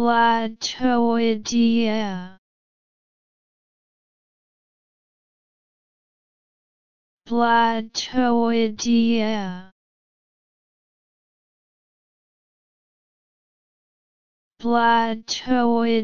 Platoidea Platoidea Platoidea